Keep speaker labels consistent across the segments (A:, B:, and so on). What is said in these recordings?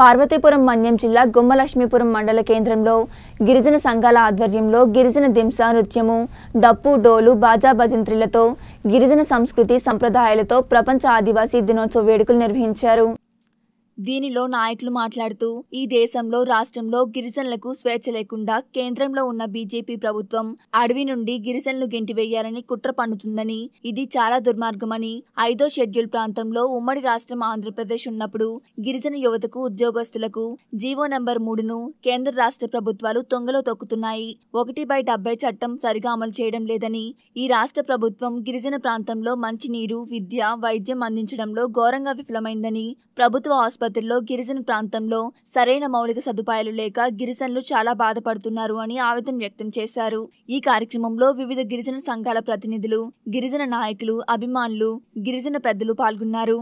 A: పార్వతీపురం మన్యం జిల్లా గుమ్మలక్ష్మీపురం మండల కేంద్రంలో గిరిజన సంఘాల ఆధ్వర్యంలో గిరిజన దింస నృత్యము డప్పు డోలు బాజా భజంత్రులతో గిరిజన సంస్కృతి సంప్రదాయాలతో ప్రపంచ ఆదివాసీ దినోత్సవ వేడుకలు నిర్వహించారు. దీనిలో నాయకులు మాట్లాడుతూ ఈ దేశంలో రాష్ట్రంలో గిరిజనులకు స్వేచ్ఛ లేకుండా కేంద్రంలో ఉన్న బీజేపీ ప్రభుత్వం అడవి నుండి గిరిజనులు గెంటివేయాలని కుట్ర పన్నుతుందని ఇది చాలా దుర్మార్గమని ఐదో షెడ్యూల్ ప్రాంతంలో ఉమ్మడి రాష్ట్రం ఆంధ్రప్రదేశ్ ఉన్నప్పుడు గిరిజన యువతకు ఉద్యోగస్తులకు జీవో నెంబర్ మూడును కేంద్ర రాష్ట్ర ప్రభుత్వాలు తొంగలో తొక్కుతున్నాయి. ఒకటి బై డెబ్బై చట్టం సరిగా అమలు చేయడం లేదని ఈ రాష్ట్ర ప్రభుత్వం గిరిజన ప్రాంతంలో మంచినీరు విద్య వైద్యం అందించడంలో ఘోరంగా విఫలమైందని ప్రభుత్వ ఆసుపత్రి ఆసుపత్రిలో గిరిజన ప్రాంతంలో సరైన మౌలిక సదుపాయాలు లేక గిరిజనులు చాలా బాధపడుతున్నారు అని ఆవేదన వ్యక్తం చేశారు. ఈ కార్యక్రమంలో వివిధ గిరిజన సంఘాల ప్రతినిధులు గిరిజన నాయకులు అభిమానులు గిరిజన పెద్దలు పాల్గొన్నారు.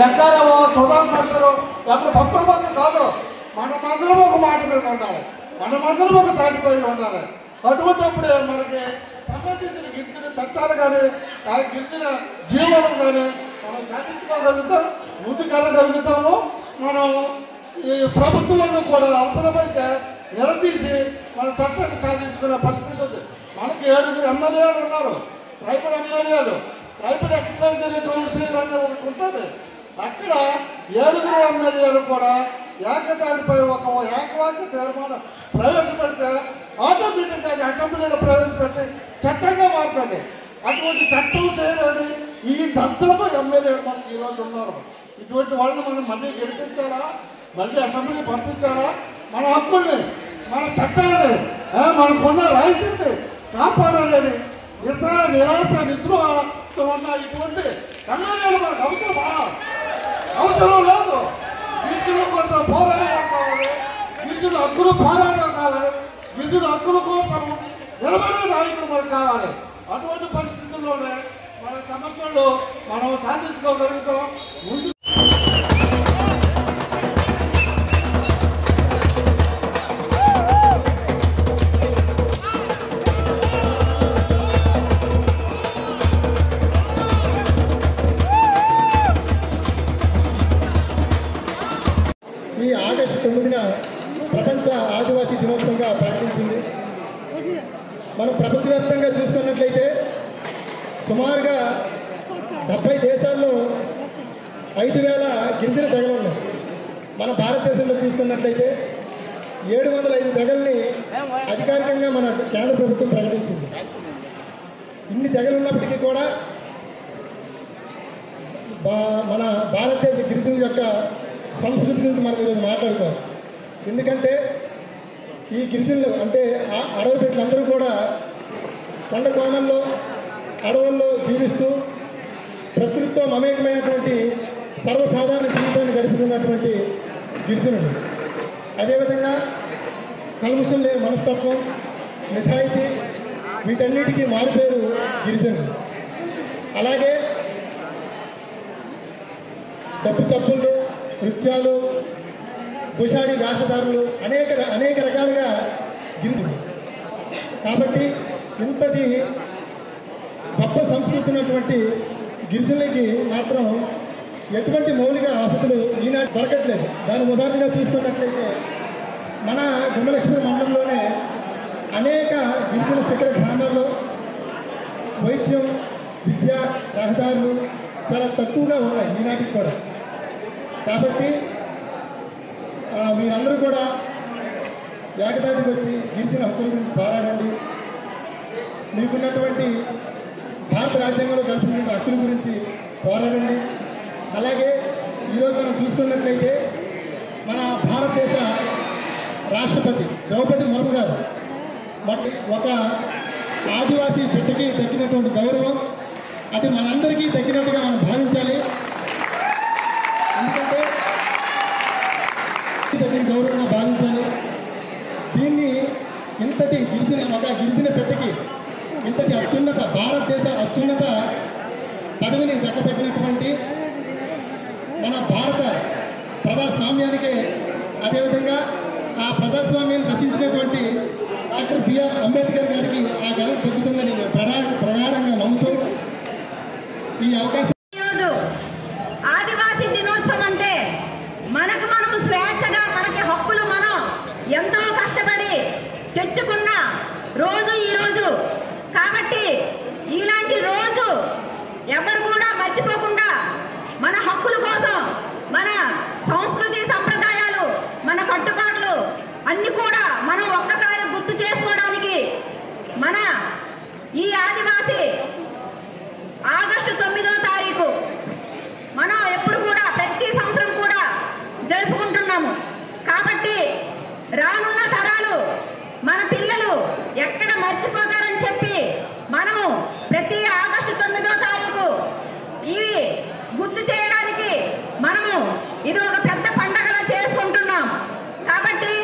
B: జగ్గారావు సుధాకర్లు ఎప్పుడు భక్తుల మంది కాదు. మనమందరం ఒక మాట మీద ఉండాలి. మన మందరం ఒక తాటిపై ఉండాలి. అటువంటిప్పుడు మనకి సంబంధించిన గిరిజన చట్టాలు కానీ ఆ గిరిజన జీవనం కానీ మనం సాధించుకోగలుగుతాం ముందుకెళ్ళగలుగుతాము. మనం ఈ ప్రభుత్వాలను కూడా అవసరమైతే నిలదీసి మన చట్టాన్ని సాధించుకునే పరిస్థితి ఉంది. మనకి ఏడుగురు ఎమ్మెల్యేలు ఉన్నారు. ట్రైబల్ ఎమ్మెల్యేలు. ట్రైబల్ అడ్వైజరీ కౌన్సిల్ అనే ఒకటి ఉంటుంది. అక్కడ ఏడుగురు ఎమ్మెల్యేలు కూడా ఏకదానిపై ఒక ఏకవాక్య తీర్మానం ప్రవేశపెడితే ఆటోమేటిక్గా అది అసెంబ్లీలో ప్రవేశపెట్టి చట్టంగా మారుతుంది. అటువంటి చట్టం చేయలేని ఈ దత్తమ్మ ఎమ్మెల్యేలు మనకి ఈరోజు ఉన్నారు. ఇటువంటి వాళ్ళని మనం మళ్ళీ గెలిపించాలా? మళ్ళీ అసెంబ్లీ పంపించాలా? మన హక్కుల్ని మన చట్టాలని మనకున్న రాయితీని కాపాడాలని నిశ నిరాశ నిస్పృహతో ఉన్న ఇటువంటి ఎమ్మెల్యేలు మనకు అవసరమా అవసరం లేదు గిరిజనుల కోసం పోరాటం కావాలి గిరిజనుల హక్కులు పోరాటం కావాలి. గిరిజనుల హక్కుల కోసం నిలబడే నాయకులు మనకు కావాలి. అటువంటి పరిస్థితుల్లోనే మన సమస్యలు మనం సాధించుకోగలుగుతాం. ముందు
C: ప్రపంచవ్యాప్తంగా చూసుకున్నట్లయితే సుమారుగా డెబ్బై దేశాల్లో ఐదు వేల గిరిజన తెగలు ఉన్నాయి. మన భారతదేశంలో చూసుకున్నట్లయితే ఏడు వందల ఐదు తెగల్ని అధికారికంగా మన కేంద్ర ప్రభుత్వం ప్రకటించింది. ఇన్ని తెగలు ఉన్నప్పటికీ కూడా మన భారతదేశ గిరిజనుల యొక్క సంస్కృతి గురించి మనం ఈరోజు మాట్లాడుకోవాలి. ఎందుకంటే ఈ గిరిజనులు అంటే ఆ అడవి పెట్టలందరూ కూడా కొండ కోణంలో అడవుల్లో జీవిస్తూ ప్రకృతితో మమేకమైనటువంటి సర్వసాధారణ జీవితాన్ని గడుపుతున్నటువంటి గిరిజనుడు. అదేవిధంగా కల్ముషం లేని మనస్తత్వం నిజాయితీ వీటన్నిటికీ మారుపేరు గిరిజనుడు. అలాగే డబ్బు చప్పుళ్ళు నృత్యాలు కుషాడి వేషధారులు అనేక అనేక రకాలుగా గిరిజనుడు. కాబట్టి ఇంతటి గొప్ప సంస్కృతి ఉన్నటువంటి గిరిజనులకి మాత్రం ఎటువంటి మౌలిక వసతులు ఈనాటి దొరకట్లేదు. దాని ఉదాహరణగా చూసుకున్నట్లయితే మన గుమలక్ష్మి మండలంలోనే అనేక గిరిజన శిఖర గ్రామాల్లో వైద్యం విద్య రహదారులు చాలా తక్కువగా ఉన్నాయి ఈనాటికి కూడా. కాబట్టి మీరందరూ కూడా ఏకతాటికి వచ్చి గిరిజన హక్కుల గురించి పోరాడండి. మీకున్నటువంటి భారత రాజ్యాంగంలో కల్పించిన హక్కుల గురించి పోరాడండి. అలాగే ఈరోజు మనం చూసుకున్నట్లయితే మన భారతదేశ రాష్ట్రపతి ద్రౌపది ముర్ము గారు ఒక ఆదివాసీ బిడ్డకి తగ్గినటువంటి గౌరవం అది మనందరికీ తగ్గినట్టుగా మనం భావించాలి ఎందుకంటే దక్కిన గౌరవంగా భావించాలి దీన్ని ఇంతటి గిరిజన ఒక గిరిజన బిడ్డకి ఇంతటి అత్యున్నత భారతదేశ అత్యున్నత పదవిని దక్కబెట్టినటువంటి మన భారత ప్రజాస్వామ్యానికి అదేవిధంగా ఆ ప్రజాస్వామ్యాన్ని రచించినటువంటి డాక్టర్ బిఆర్ అంబేద్కర్ గారికి ఆ గౌరవం దక్కుతుందని నేను ప్రధాన ప్రధానంగా నమ్ముతూ ఈ అవకాశం
D: ఆదివాసీ దినోత్సవం అంటే మనకు మనము స్వేచ్ఛగా మనకి హక్కులు మనం ఎంతో కష్టపడి తెచ్చుకున్న రోజు ఈ రోజు కాబట్టి ఇలాంటి రోజు ఎవరు కూడా మర్చిపోకుండా మన హక్కుల కోసం మన సంస్కృతి సంప్రదాయాలు మన కట్టుబాట్లు అన్ని కూడా మనం ఒక్కసారి గుర్తు చేసుకోవడానికి మన ఈ ఆదివాసీ ఆగస్టు తొమ్మిదో తారీఖు మనం ఎప్పుడు కూడా ప్రతి సంవత్సరం కూడా జరుపుకుంటున్నాము కాబట్టి రానున్న తరాలు మన పిల్లలు ఎక్కడ మర్చిపోతారని చెప్పి మనము ప్రతి ఆగస్టు తొమ్మిదో తారీఖు ఇవి గుర్తు చేయడానికి మనము ఇది ఒక పెద్ద పండగలా చేసుకుంటున్నాం కాబట్టి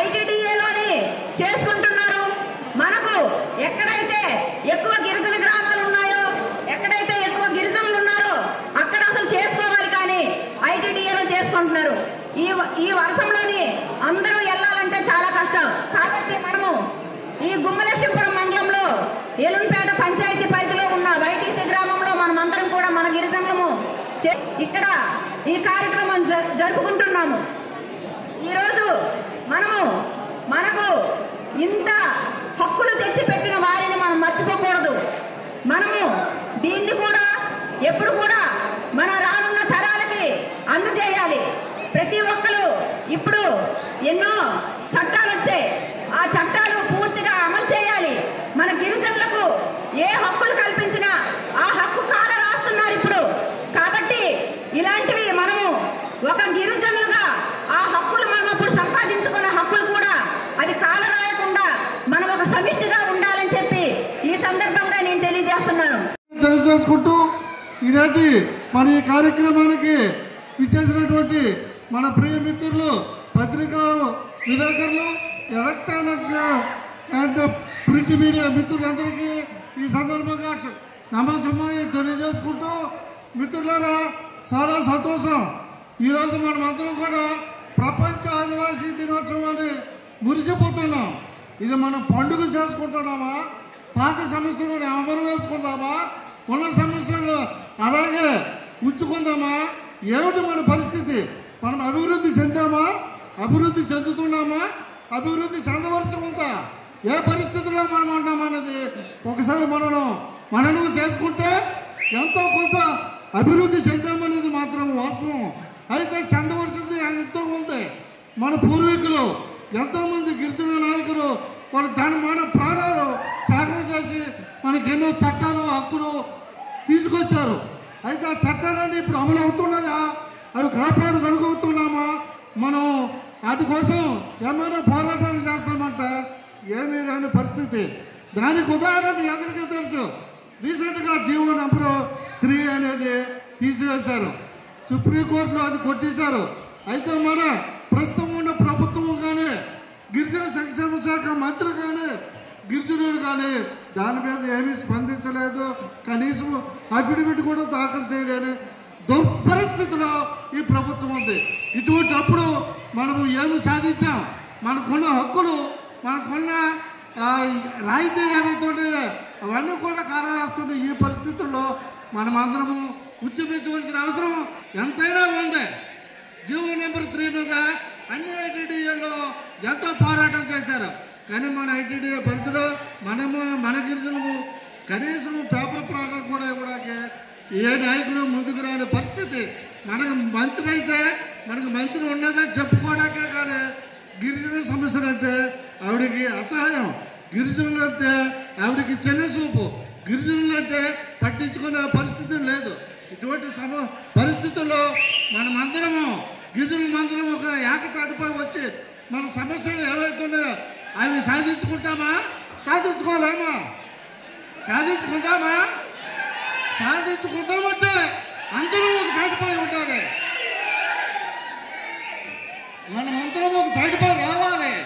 D: ఐటీడీఏలోని చేసుకుంటున్నారు. మనకు ఎక్కడైతే ఎక్కువ గిరిజన గ్రామాలు ఉన్నాయో ఎక్కడైతే ఎక్కువ గిరిజనులు ఉన్నారో అక్కడ అసలు చేసుకోవాలి కానీ ఐటీడీఏలో చేసుకుంటున్నారు. ఈ ఈ వర్షంలోని అందరూ వెళ్ళాలంటే చాలా కష్టం. కాబట్టి మనము ఈ గుమ్మలక్ష్మీపురం మండలంలో ఏలుంపేట పంచాయతీ పరిధిలో ఉన్న వైటీసీ గ్రామంలో మనం అందరం కూడా మన గిరిజనులము చే- ఇక్కడ ఈ కార్యక్రమం జ- జరుపుకుంటున్నాము. ఈరోజు మనము మనకు ఇంత హక్కులు తెచ్చిపెట్టిన వారిని మనం మర్చిపోకూడదు. మనము దీన్ని కూడా ఎప్పుడు కూడా మన రానున్న తరాలకి అందజేయాలి ప్రతి ఒక్కరు ఇప్పుడు ఎన్నో చట్టాలు వచ్చాయి ఆ చట్టాలు పూర్తిగా అమలు చేయాలి మన గిరిజనులకు ఏ హక్కులు కల్పించినా ఆ హక్కు కాల రాస్తున్నారు ఇప్పుడు కాబట్టి ఇలాంటివి మనము ఒక గిరిజనులుగా ఆ హక్కులు మనం అప్పుడు సంపాదించుకున్న హక్కులు కూడా అవి కాల రాయకుండా మనం ఒక సమిష్టిగా ఉండాలని చెప్పి ఈ సందర్భంగా నేను తెలియజేస్తున్నాను
B: తెలియజేసుకుంటూ ఈనాటి మన ఈ కార్యక్రమానికి ఇచ్చేసినటువంటి మన ప్రియ మిత్రులు పత్రికా విలేకరులు ఎలక్ట్రానిక్ అండ్ ప్రింట్ మీడియా మిత్రులందరికీ ఈ సందర్భంగా నమస్కారం తెలియజేసుకుంటూ మిత్రులారా చాలా సంతోషం. ఈరోజు మనమందరం కూడా ప్రపంచ ఆదివాసీ దినోత్సవాన్ని మురిసిపోతున్నాం. ఇది మనం పండుగ చేసుకుంటున్నామా? పాత సమస్యలను అమలు వేసుకుంటామా ఉన్న సమస్యలు అలాగే ఉంచుకుందామా? ఏమిటి మన పరిస్థితి? మనం అభివృద్ధి చెందామా? అభివృద్ధి చెందుతున్నామా? అభివృద్ధి చెందవలసి ఉందా ఏ పరిస్థితిలో మనం ఉన్నామన్నది ఒకసారి మనను మనను చేసుకుంటే ఎంతో కొంత అభివృద్ధి చెందామనేది మాత్రం వాస్తవం. అయితే చెందవలసింది ఎంతో ఉంది. మన పూర్వీకులు ఎంతోమంది గిరిజన నాయకులు వాళ్ళు దాని మన ప్రాణాలు త్యాగం చేసి మనకి ఎన్నో చట్టాలు హక్కులు తీసుకొచ్చారు. అయితే ఆ చట్టాలన్నీ ఇప్పుడు అమలు అవుతున్నాయా? అవి కాపాడగలుగుతున్నామా మనం వాటి కోసం ఏమైనా పోరాటాలు చేస్తామంటే? ఏమీ లేని పరిస్థితి. దానికి ఉదాహరణ మీ అందరికీ తెలుసు. రీసెంట్గా జీవో నెంబరు త్రీ అనేది తీసివేశారు. సుప్రీంకోర్టులో అది కొట్టేశారు. అయితే మన ప్రస్తుతం ఉన్న ప్రభుత్వం కానీ గిరిజన సంక్షేమ శాఖ మంత్రి కానీ గిరిజనుడు కానీ దాని మీద ఏమీ స్పందించలేదు. కనీసం అఫిడవిట్ కూడా దాఖలు చేయలేని దుర్పరిస్థితిలో ఈ ప్రభుత్వం ఉంది. ఇటువంటిప్పుడు మనము ఏమి సాధించాం? మనకున్న హక్కులు మనకున్న రాయితీ ఏవైతే అవన్నీ కూడా కారాస్తున్న ఈ పరిస్థితుల్లో మనమందరము ఉచ్చపించవలసిన అవసరం ఎంతైనా ఉంది. జీవో నెంబర్ త్రీ మీద అన్ని ఐటీడీఏలో ఎంతో పోరాటం చేశారు. కానీ మన ఐటీడీ పరిధిలో మనము మన గిరిజనము కనీసం పేపర్ ప్రాంతం కూడా ఇవ్వడానికి ఏ నాయకుడు ముందుకు రాని పరిస్థితి. మనకు మంత్రి అయితే మనకు మంత్రి ఉన్నదని చెప్పుకోవడానికే కానీ గిరిజన సమస్యలు అంటే ఆవిడకి అసహాయం గిరిజనులు అంటే ఆవిడకి చిన్న చూపు. గిరిజనులు అంటే పట్టించుకునే పరిస్థితి లేదు. ఇటువంటి సమ పరిస్థితుల్లో మనమందరము గిరిజనులందరం ఒక ఏకతాటిపై వచ్చి మన సమస్యలు ఏవైతే అవి సాధించుకుంటామా? సాధించుకోలేమా? సాధించుకుంటామా? సాధించుకుందామంటే అందరూ ఒక తాటిపై ఉండాలి. మనమందరం ఒక తాటిపై రావాలి.